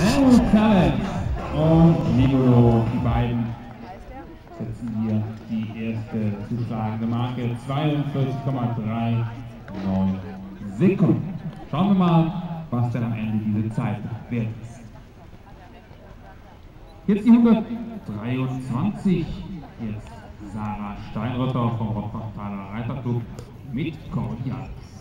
Andrew Callet und Nicolo, die beiden setzen hier die erste zuschlagende Marke 42,39 Sekunden. Schauen wir mal, was denn am Ende diese Zeit wert ist. Jetzt die 123. Jetzt Sarah Steinrötter vom Rottbachtaler Reiterclub mit Cordialis.